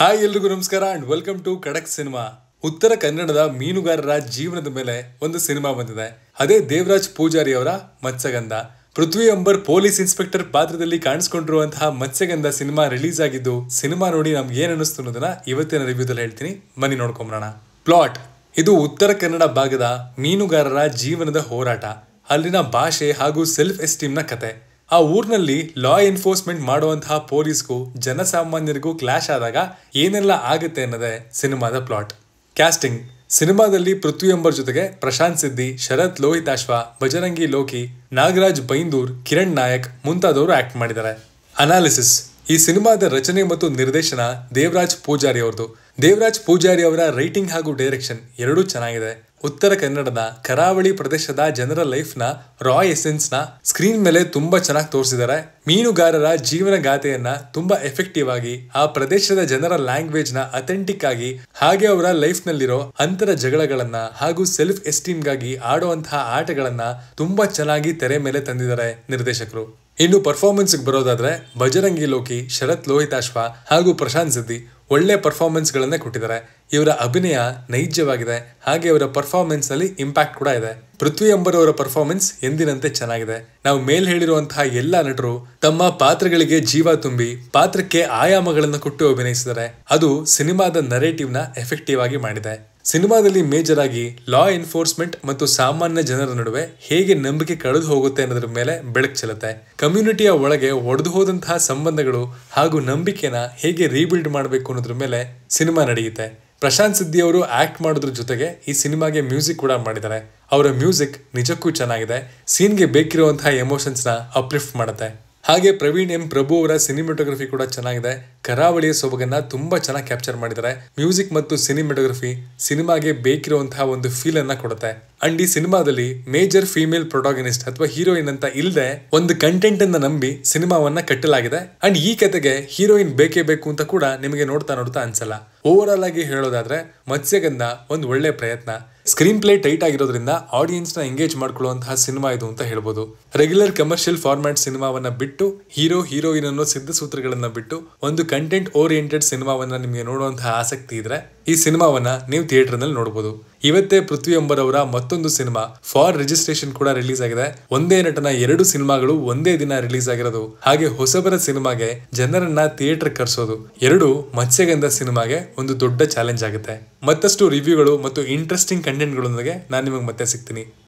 Hi ಎಲ್ರಿಗೂ ನಮಸ್ಕಾರ and welcome to Kadak cinema ಉತ್ತರ ಕನ್ನಡದ ಮೀನುಗಾರರ ಜೀವನದ ಮೇಲೆ ಒಂದು ಸಿನಿಮಾ ಬಂದಿದೆ. ಅದೇ ದೇವರಾಜ್ ಪೂಜಾರಿ ಅವರ ಮತ್ಸ್ಯಗಂಧ. ಪೃಥ್ವಿ ಅಂಬರ್ ಪೊಲೀಸ್ ಇನ್ಸ್ಪೆಕ್ಟರ್ ಪಾತ್ರದಲ್ಲಿ ಕಾಣಿಸ್ಕೊಂಡಿರುವಂತಹ ಮತ್ಸ್ಯಗಂಧ ಸಿನಿಮಾ ರಿಲೀಸ್ ಆಗಿದ್ದು ಸಿನಿಮಾ ನೋಡಿ ನಮ್ಗೆ ಏನ್ ಅನಿಸ್ತು ಅನ್ನೋದನ್ನ ಇವತ್ತಿನ ರಿವ್ಯೂದಲ್ಲಿ ಹೇಳ್ತೀನಿ. ಬನ್ನಿ ನೋಡ್ಕೊಂಬರೋಣ. ಪ್ಲಾಟ್ ಇದು ಉತ್ತರ ಕನ್ನಡ ಭಾಗದ ಮೀನುಗಾರರ ಜೀವನದ ಹೋರಾಟ. ಅಲ್ಲಿನ ಭಾಷೆ ಹಾಗೂ ಸೆಲ್ಫ್ ಎಸ್ಟೀಮ್ನ ಕತೆ. ಆ ಊರಿನಲ್ಲಿ ಲಾ ಎನ್ಫೋರ್ಸ್ಮೆಂಟ್ ಮಾಡುವಂತಹ ಪೊಲೀಸ್ಗೂ ಜನಸಾಮಾನ್ಯರಿಗೂ ಕ್ಲಾಶ್ ಆದಾಗ ಏನೆಲ್ಲ ಆಗುತ್ತೆ ಅನ್ನೋದೇ ಸಿನಿಮಾದ ಪ್ಲಾಟ್ ಕ್ಯಾಸ್ಟಿಂಗ್ ಸಿನಿಮಾದಲ್ಲಿ ಪೃಥ್ವಿ ಎಂಬರ್ ಜೊತೆಗೆ ಪ್ರಶಾಂತ್ ಸಿದ್ದಿ, ಶರತ್ ಲೋಹಿತಾಶ್ವ ಬಜರಂಗಿ ಲೋಕಿ, ನಾಗರಾಜ್ ಬೈಂದೂರ್, ಕಿರಣ್ ನಾಯಕ್ ಮುಂತಾದವರು ಆಕ್ಟ್ ಮಾಡಿದ್ದಾರೆ. ಅನಾಲಿಸಿಸ್ ಈ ಸಿನಿಮಾದ ರಚನೆ ಮತ್ತು ನಿರ್ದೇಶನ ದೇವರಾಜ್ ಪೂಜಾರಿ ಅವ್ರದ್ದು. ದೇವರಾಜ್ ಪೂಜಾರಿ ಅವರ ರೈಟಿಂಗ್ ಹಾಗೂ ಡೈರೆಕ್ಷನ್ ಎರಡೂ ಚೆನ್ನಾಗಿದೆ. ಉತ್ತರ ಕನ್ನಡದ ಕರಾವಳಿ ಪ್ರದೇಶದ ಜನರ ಲೈಫ್ನ ರಾ ಎಸೆನ್ಸ್ನ ಸ್ಕ್ರೀನ್ ಮೇಲೆ ತುಂಬಾ ಚೆನ್ನಾಗಿ ತೋರಿಸಿದ್ದಾರೆ ಮೀನುಗಾರರ ಜೀವನ ಗಾಥೆಯನ್ನ ತುಂಬಾ ಎಫೆಕ್ಟಿವ್ ಆಗಿ, ಆ ಪ್ರದೇಶದ ಜನರ ಲ್ಯಾಂಗ್ವೇಜ್ನ ಅಥೆಂಟಿಕ್ ಆಗಿ, ಹಾಗೆ ಅವರ ಲೈಫ್ ನಲ್ಲಿರೋ ಅಂತರ ಜಗಳಗಳನ್ನ ಹಾಗೂ ಸೆಲ್ಫ್ ಎಸ್ಟೀಮ್ಗಾಗಿ ಆಡುವಂತಹ ಆಟಗಳನ್ನ ತುಂಬಾ ಚೆನ್ನಾಗಿ ತೆರೆ ಮೇಲೆ ತಂದಿದ್ದಾರೆ ನಿರ್ದೇಶಕರು. ಇನ್ನು ಪರ್ಫಾರ್ಮೆನ್ಸ್ಗೆ ಬರೋದಾದ್ರೆ ಬಜರಂಗಿ ಲೋಕಿ, ಶರತ್ ಲೋಹಿತಾಶ್ವ ಹಾಗೂ ಪ್ರಶಾಂತ್ ಸಿದ್ದಿ ಒಳ್ಳೆ ಪರ್ಫಾರ್ಮೆನ್ಸ್ಗಳನ್ನೇ ಕೊಟ್ಟಿದ್ದಾರೆ. ಇವರ ಅಭಿನಯ ನೈಜವಾಗಿದೆ. ಹಾಗೆ ಅವರ ಪರ್ಫಾರ್ಮೆನ್ಸ್ನಲ್ಲಿ ಇಂಪ್ಯಾಕ್ಟ್ ಕೂಡ ಇದೆ. ಪೃಥ್ವಿ ಅಂಬರ್ ಪರ್ಫಾರ್ಮೆನ್ಸ್ ಎಂದಿನಂತೆ ಚೆನ್ನಾಗಿದೆ. ನಾವು ಮೇಲ್ ಹೇಳಿರುವಂತಹ ಎಲ್ಲ ನಟರು ತಮ್ಮ ಪಾತ್ರಗಳಿಗೆ ಜೀವ ತುಂಬಿ ಪಾತ್ರಕ್ಕೆ ಆಯಾಮಗಳನ್ನು ಕೊಟ್ಟು ಅಭಿನಯಿಸಿದರೆ ಅದು ಸಿನಿಮಾದ ನರೇಟಿವ್ನ ಎಫೆಕ್ಟಿವ್ ಆಗಿ ಮಾಡಿದೆ. ಸಿನಿಮಾದಲ್ಲಿ ಮೇಜರ್ ಆಗಿ ಲಾ ಎನ್ಫೋರ್ಸ್ಮೆಂಟ್ ಮತ್ತು ಸಾಮಾನ್ಯ ಜನರ ನಡುವೆ ಹೇಗೆ ನಂಬಿಕೆ ಕಳೆದು ಹೋಗುತ್ತೆ ಅನ್ನೋದ್ರ ಮೇಲೆ ಬೆಳಕು ಚೆಲ್ಲುತ್ತೆ. ಕಮ್ಯುನಿಟಿಯ ಒಳಗೆ ಒಡೆದು ಹೋದಂತಹ ಸಂಬಂಧಗಳು ಹಾಗೂ ನಂಬಿಕೆನ ಹೇಗೆ ರೀಬಿಲ್ಡ್ ಮಾಡಬೇಕು ಅನ್ನೋದ್ರ ಮೇಲೆ ಸಿನಿಮಾ ನಡೆಯುತ್ತೆ. ಪ್ರಶಾಂತ್ ಸಿದ್ದಿ ಅವರು ಆಕ್ಟ್ ಮಾಡೋದ್ರ ಜೊತೆಗೆ ಈ ಸಿನಿಮಾಗೆ ಮ್ಯೂಸಿಕ್ ಕೂಡ ಮಾಡಿದ್ದಾರೆ. ಅವರ ಮ್ಯೂಸಿಕ್ ನಿಜಕ್ಕೂ ಚೆನ್ನಾಗಿದೆ. ಸೀನ್ಗೆ ಬೇಕಿರುವಂತಹ ಎಮೋಷನ್ಸ್ನ ಅಪ್ಲಿಫ್ಟ್ ಮಾಡುತ್ತೆ. ಹಾಗೆ ಪ್ರವೀಣ್ ಎಂ ಪ್ರಭು ಅವರ ಸಿನಿಮಾಟೋಗ್ರಫಿ ಕೂಡ ಚೆನ್ನಾಗಿದೆ. ಕರಾವಳಿಯ ಸೊಬಗನ್ನ ತುಂಬಾ ಚೆನ್ನಾಗಿ ಕ್ಯಾಪ್ಚರ್ ಮಾಡಿದ್ದಾರೆ ಮ್ಯೂಸಿಕ್ ಮತ್ತು ಸಿನಿಮಾಟೋಗ್ರಫಿ ಸಿನಿಮಾಗೆ ಬೇಕಿರುವಂತಹ ಒಂದು ಫೀಲ್ ಅನ್ನ ಕೊಡುತ್ತೆ. ಅಂಡ್ ಈ ಸಿನಿಮಾದಲ್ಲಿ ಮೇಜರ್ ಫೀಮೇಲ್ ಪ್ರೊಟಾಗನಿಸ್ಟ್ ಅಥವಾ ಹೀರೋಯಿನ್ ಅಂತ ಇಲ್ಲದೆ ಒಂದು ಕಂಟೆಂಟ್ ಅನ್ನ ನಂಬಿ ಸಿನಿಮಾವನ್ನ ಕಟ್ಟಲಾಗಿದೆ. ಅಂಡ್ ಈ ಕತೆಗೆ ಹೀರೋಯಿನ್ ಬೇಕೇ ಬೇಕು ಅಂತ ಕೂಡ ನಿಮಗೆ ನೋಡ್ತಾ ನೋಡ್ತಾ ಅನ್ಸಲ್ಲ. ಓವರ್ ಆಲ್ ಆಗಿ ಹೇಳೋದಾದ್ರೆ ಮತ್ಸ್ಯಗಂಧ ಒಂದು ಒಳ್ಳೆ ಪ್ರಯತ್ನ. ಸ್ಕ್ರೀನ್ ಪ್ಲೇ ಟೈಟ್ ಆಗಿರೋದ್ರಿಂದ ಆಡಿಯನ್ಸ್ನ ಎಂಗೇಜ್ ಮಾಡ್ಕೊಳ್ಳುವಂತಹ ಸಿನಿಮಾ ಇದು ಅಂತ ಹೇಳ್ಬೋದು. ರೆಗ್ಯುಲರ್ ಕಮರ್ಷಿಯಲ್ ಫಾರ್ಮ್ಯಾಟ್ ಸಿನಿಮಾವನ್ನ ಬಿಟ್ಟು ಹೀರೋ ಹೀರೋಯಿನ್ ಅನ್ನೋ ಸಿದ್ಧ ಸೂತ್ರಗಳನ್ನ ಬಿಟ್ಟು ಒಂದು ಕಂಟೆಂಟ್ ಓರಿಯೆಂಟೆಡ್ ಸಿನಿಮಾವನ್ನು ನಿಮಗೆ ನೋಡುವಂತಹ ಆಸಕ್ತಿ ಇದ್ರೆ, ಈ ಸಿನಿಮಾವನ್ನ ನೀವು ಥಿಯೇಟರ್ನಲ್ಲಿ ನೋಡಬಹುದು ಇವತ್ತೇ ಪೃಥ್ವಿ ಅಂಬರ್ ಅವರ ಮತ್ತೊಂದು ಸಿನಿಮಾ ಫಾರ್ ರಿಜಿಸ್ಟ್ರೇಷನ್ ಕೂಡ ರಿಲೀಸ್ ಆಗಿದೆ. ಒಂದೇ ನಟನ ಎರಡು ಸಿನಿಮಾಗಳು ಒಂದೇ ದಿನ ರಿಲೀಸ್ ಆಗಿರೋದು. ಹಾಗೆ ಹೊಸಬರ ಸಿನಿಮಾಗೆ ಜನರನ್ನ ಥಿಯೇಟರ್ ಕರೆಸೋದು. ಎರಡು ಮತ್ಸ್ಯಗಂಧ ಸಿನಿಮಾಗೆ ಒಂದು ದೊಡ್ಡ ಚಾಲೆಂಜ್ ಆಗುತ್ತೆ. ಮತ್ತಷ್ಟು ರಿವ್ಯೂಗಳು ಮತ್ತು ಇಂಟ್ರೆಸ್ಟಿಂಗ್ ಕಂಟೆಂಟ್ಗಳೊಂದಿಗೆ ನಾನು ನಿಮಗೆ ಮತ್ತೆ ಸಿಗ್ತೀನಿ.